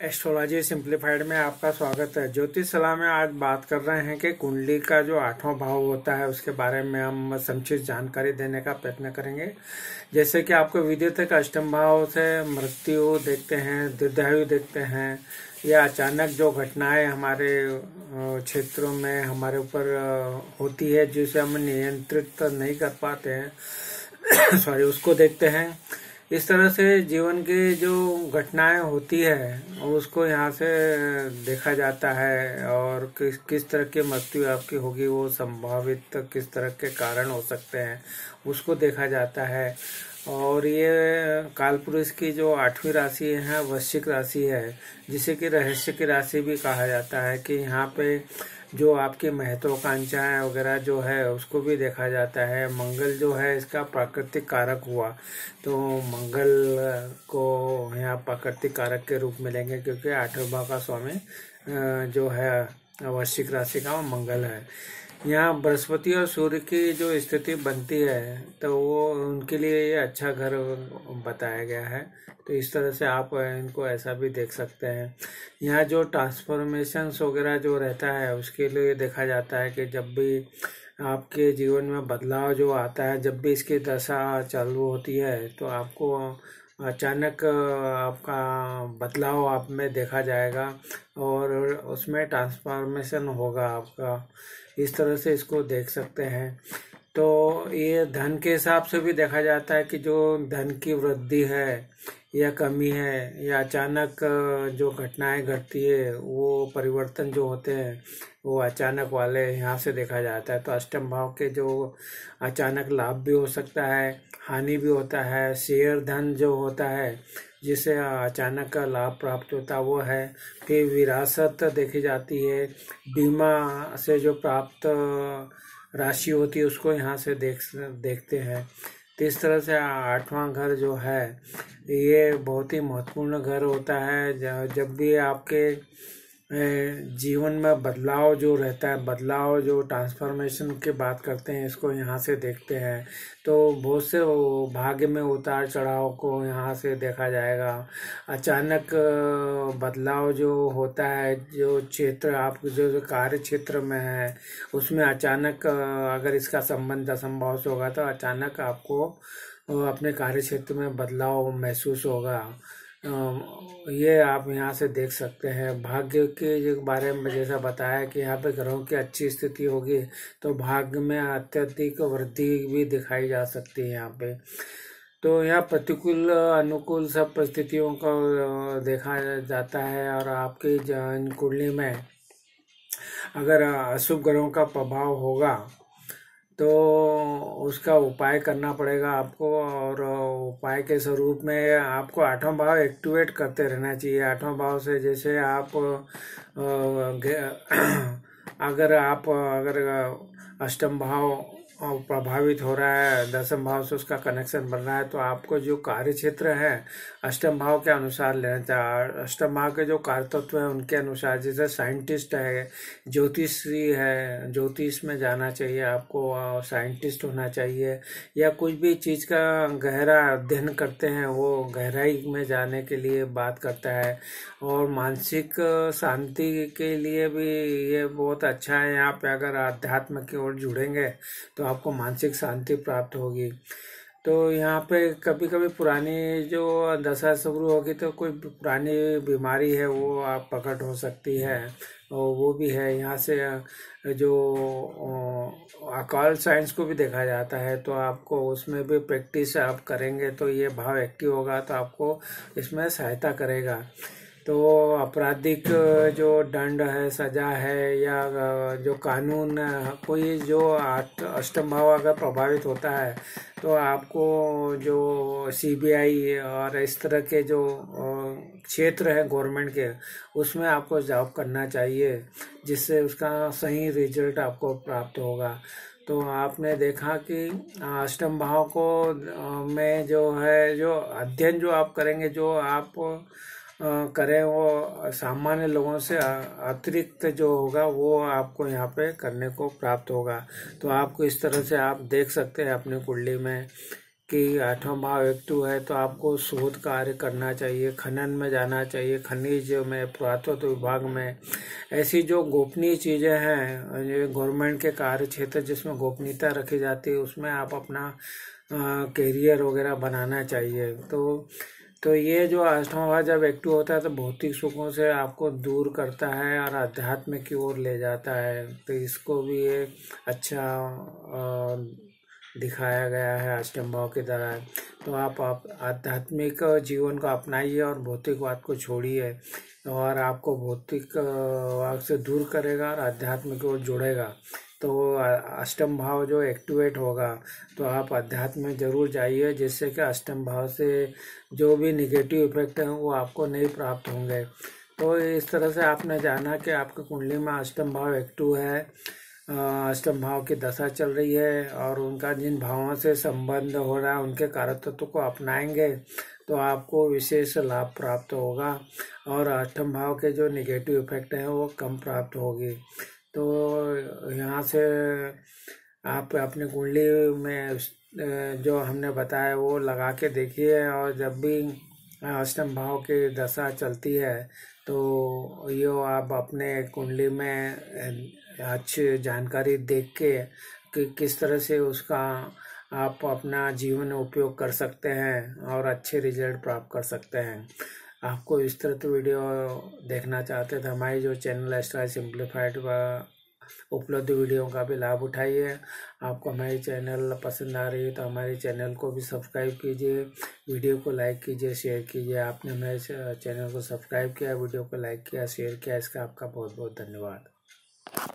Astrology simplified में आपका स्वागत है। ज्योतिष सलाह में आज बात कर रहे हैं कि कुंडली का जो आठवां भाव होता है, उसके बारे में हम संक्षिप्त जानकारी देने का प्रयत्न करेंगे। जैसे कि आपको विद्युत एक अष्टम भाव से मृत्यु देखते हैं दीर्घायु देखते हैं, या अचानक जो घटनाएँ हमारे क्षेत्रों में हमारे ऊपर होती है, जिसे हम नियंत्रित नहीं कर पाते हैं सॉरी उसको देखते हैं। इस तरह से जीवन की जो घटनाएँ होती है, उसको यहाँ से देखा जाता है और किस किस तरह की मृत्यु आपकी होगी, वो संभावित किस तरह के कारण हो सकते हैं, उसको देखा जाता है। और ये कालपुरुष की जो आठवीं राशि है वृश्चिक राशि है, जिसे कि रहस्य की राशि भी कहा जाता है कि यहाँ पे जो आपकी महत्वाकांक्षाएँ वगैरह जो है, उसको भी देखा जाता है। मंगल जो है, इसका प्राकृतिक कारक हुआ। तो मंगल को यहाँ प्राकृतिक कारक के रूप में लेंगे क्योंकि आठवें भाव का स्वामी जो है वृश्चिक राशि का मंगल है। यहाँ बृहस्पति और सूर्य की जो स्थिति बनती है तो वो उनके लिए ये अच्छा घर बताया गया है। तो इस तरह से आप इनको ऐसा भी देख सकते हैं। यहाँ जो ट्रांसफॉर्मेशन वगैरह जो रहता है, उसके लिए देखा जाता है कि जब भी आपके जीवन में बदलाव जो आता है, जब भी इसकी दशा चालू होती है तो आपको अचानक आपका बदलाव आप में देखा जाएगा और उसमें ट्रांसफॉर्मेशन होगा आपका। इस तरह से इसको देख सकते हैं। तो ये धन के हिसाब से भी देखा जाता है कि जो धन की वृद्धि है या कमी है या अचानक जो घटनाएँ घटती है, वो परिवर्तन जो होते हैं, वो अचानक वाले यहाँ से देखा जाता है। तो अष्टम भाव के जो अचानक लाभ भी हो सकता है हानि भी होता है, शेयर धन जो होता है, जिसे अचानक का लाभ प्राप्त होता वो है फिर विरासत देखी जाती है। बीमा से जो प्राप्त राशि होती है, उसको यहाँ से देख, देखते हैं। तो इस तरह से आठवां घर जो है, ये बहुत ही महत्वपूर्ण घर होता है। जब भी आपके जीवन में बदलाव जो रहता है बदलाव जो ट्रांसफॉर्मेशन की बात करते हैं इसको यहाँ से देखते हैं। तो बहुत से भाग्य में उतार चढ़ाव को यहाँ से देखा जाएगा। अचानक बदलाव जो होता है जो क्षेत्र आप जो, जो कार्य क्षेत्र में है उसमें अचानक अगर इसका संबंध असंभव से होगा तो अचानक आपको अपने कार्य क्षेत्र में बदलाव महसूस होगा। ये आप यहाँ से देख सकते हैं। भाग्य के बारे में जैसा बताया कि यहाँ पे ग्रहों की अच्छी स्थिति होगी तो भाग्य में अत्यधिक वृद्धि भी दिखाई जा सकती है यहाँ पे। तो यहाँ प्रतिकूल, अनुकूल सब परिस्थितियों का देखा जाता है और आपकी कुंडली में अगर अशुभ ग्रहों का प्रभाव होगा तो उसका उपाय करना पड़ेगा आपको और उपाय के स्वरूप में आपको आठवां भाव एक्टिवेट करते रहना चाहिए। आठवां भाव से जैसे आप अगर आप, अगर अष्टम भाव प्रभावित हो रहा है, दसम भाव से उसका कनेक्शन बन रहा है तो आपको जो कार्य क्षेत्र है, अष्टम भाव के अनुसार लेना चाहिए अष्टम भाव के जो कार्य तत्व है, उनके अनुसार जैसे साइंटिस्ट है, ज्योतिषी है, ज्योतिष में जाना चाहिए आपको साइंटिस्ट होना चाहिए, या कुछ भी चीज़ का गहरा अध्ययन करते हैं, वो गहराई में जाने के लिए बात करता है। और मानसिक शांति के लिए भी ये बहुत अच्छा है, यहाँ पे अगर अध्यात्म की ओर जुड़ेंगे तो आपको मानसिक शांति प्राप्त होगी। तो यहाँ पे कभी कभी पुरानी जो दशा शुरू होगी तो कोई पुरानी बीमारी है, वो आप प्रकट हो सकती है। और वो भी है, यहाँ से जो अकाल साइंस को भी देखा जाता है तो आपको उसमें भी प्रैक्टिस आप करेंगे तो ये भाव एक्टिव होगा तो आपको इसमें सहायता करेगा। तो आपराधिक, जो दंड है, सजा है, या जो कानून कोई जो अष्टम भाव अगर प्रभावित होता है तो आपको जो सीबीआई और इस तरह के जो क्षेत्र है गवर्नमेंट के, उसमें आपको जॉब करना चाहिए, जिससे उसका सही रिज़ल्ट आपको प्राप्त होगा। तो आपने देखा कि अष्टम भाव को में जो है, जो अध्ययन जो आप करेंगे, जो आप करें वो सामान्य लोगों से अतिरिक्त जो होगा वो आपको यहाँ पे करने को प्राप्त होगा। तो आपको इस तरह से आप देख सकते हैं अपनी कुंडली में कि आठवां भाव एक टू है तो आपको शोध कार्य करना चाहिए, खनन में जाना चाहिए, खनिज में, पुरातत्व विभाग में। ऐसी जो गोपनीय चीज़ें हैं गवर्नमेंट के कार्य क्षेत्र जिसमें गोपनीयता रखी जाती है, उसमें आप अपना कैरियर वगैरह बनाना चाहिए। तो तो ये जो आठवां भाव जब एक्टिव होता है तो भौतिक सुखों से आपको दूर करता है और अध्यात्म की ओर ले जाता है। तो इसको भी ये अच्छा दिखाया गया है अष्टम भाव के द्वारा तो आप आप आध्यात्मिक जीवन को अपनाइए और भौतिकवाद को छोड़िए और आपको भौतिक से दूर करेगा और आध्यात्मिक ओर जोड़ेगा। तो अष्टम भाव जो एक्टिवेट होगा तो आप अध्यात्म में ज़रूर जाइए, जिससे कि अष्टम भाव से जो भी निगेटिव इफ़ेक्ट हैं, वो आपको नहीं प्राप्त होंगे। तो इस तरह से आपने जाना कि आपके कुंडली में अष्टम भाव एक्टिव है अष्टम भाव की दशा चल रही है, और उनका जिन भावों से संबंध हो रहा है, उनके कारकत्व को अपनाएँगे तो आपको विशेष लाभ प्राप्त होगा, और अष्टम भाव के जो निगेटिव इफ़ेक्ट हैं, वो कम प्राप्त होगी। तो यहाँ से आप अपने कुंडली में जो हमने बताया वो लगा के देखिए और जब भी अष्टम भाव की दशा चलती है तो यो आप अपने कुंडली में अच्छी जानकारी देख के कि किस तरह से उसका आप अपना जीवन उपयोग कर सकते हैं और अच्छे रिज़ल्ट प्राप्त कर सकते हैं। आपको विस्तृत तो वीडियो देखना चाहते तो हमारी जो चैनल स्टाइल सिंप्लीफाइड व उपलब्ध वीडियो का भी लाभ उठाइए। आपको हमारी चैनल पसंद आ रही है तो हमारे चैनल को भी सब्सक्राइब कीजिए, वीडियो को लाइक कीजिए शेयर कीजिए। आपने हमारे चैनल को सब्सक्राइब किया, वीडियो को लाइक किया शेयर किया, इसका आपका बहुत बहुत धन्यवाद।